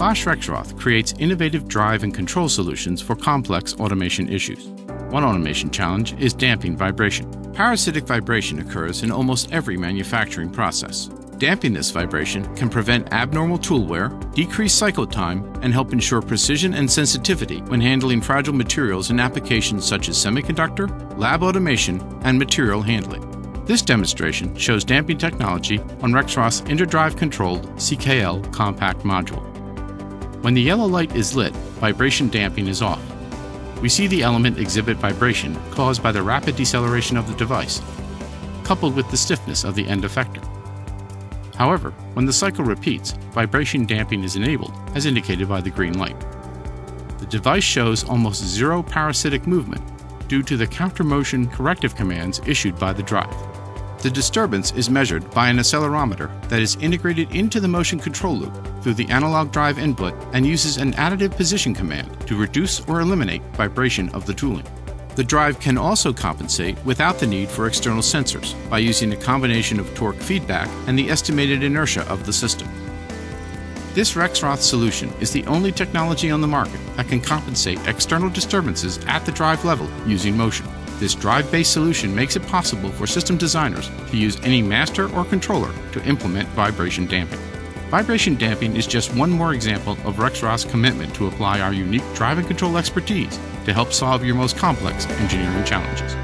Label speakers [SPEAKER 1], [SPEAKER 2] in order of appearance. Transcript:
[SPEAKER 1] Bosch Rexroth creates innovative drive and control solutions for complex automation issues. One automation challenge is damping vibration. Parasitic vibration occurs in almost every manufacturing process. Damping this vibration can prevent abnormal tool wear, decrease cycle time, and help ensure precision and sensitivity when handling fragile materials in applications such as semiconductor, lab automation, and material handling. This demonstration shows damping technology on Rexroth's IndraDrive controlled CKL compact module. When the yellow light is lit, vibration damping is off. We see the element exhibit vibration caused by the rapid deceleration of the device, coupled with the stiffness of the end effector. However, when the cycle repeats, vibration damping is enabled, as indicated by the green light. The device shows almost zero parasitic movement due to the counter motion corrective commands issued by the drive. The disturbance is measured by an accelerometer that is integrated into the motion control loop through the analog drive input and uses an additive position command to reduce or eliminate vibration of the tooling. The drive can also compensate without the need for external sensors by using a combination of torque feedback and the estimated inertia of the system. This Rexroth solution is the only technology on the market that can compensate external disturbances at the drive level using motion. This drive-based solution makes it possible for system designers to use any master or controller to implement vibration damping. Vibration damping is just one more example of Rexroth's commitment to apply our unique drive and control expertise to help solve your most complex engineering challenges.